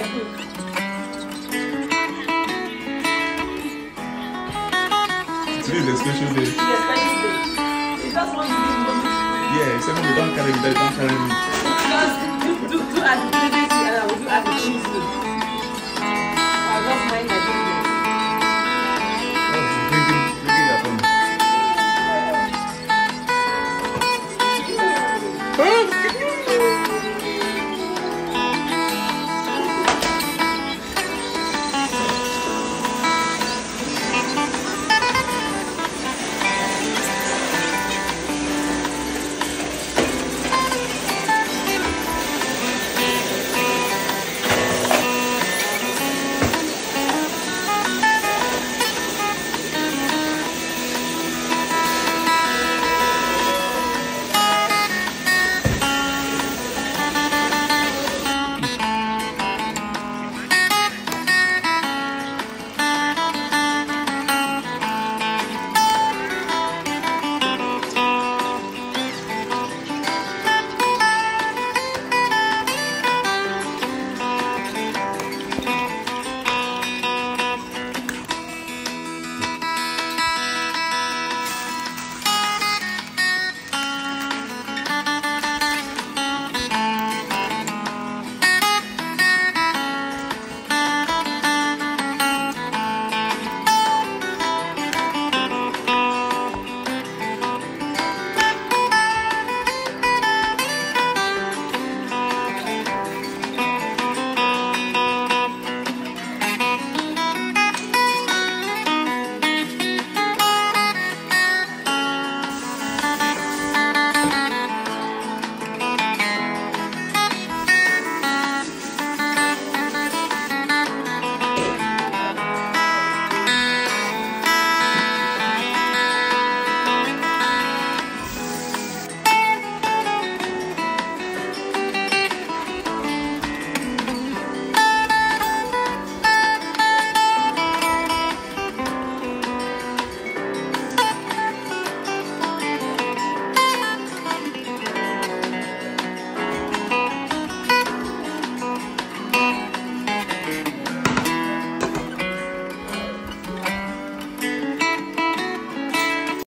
Thank you. today is a special day. Yes, special day. You just want to give. Yeah, except when you don't carry me, don't carry me. Just do, do, do as you do this and I do as you choose me. I love mine, I do